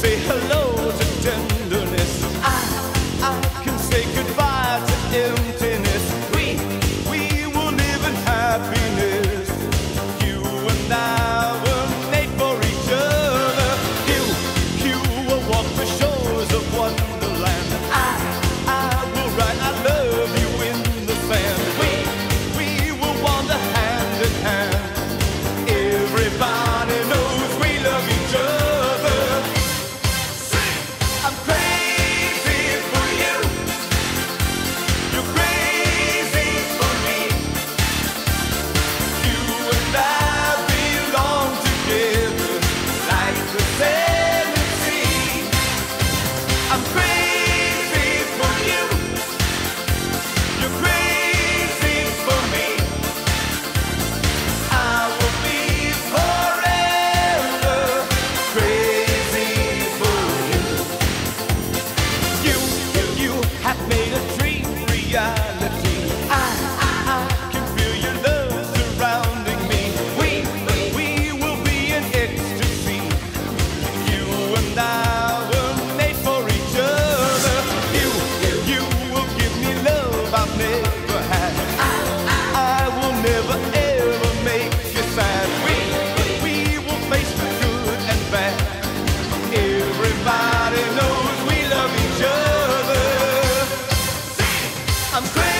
say hello Yeah. I'm crazy.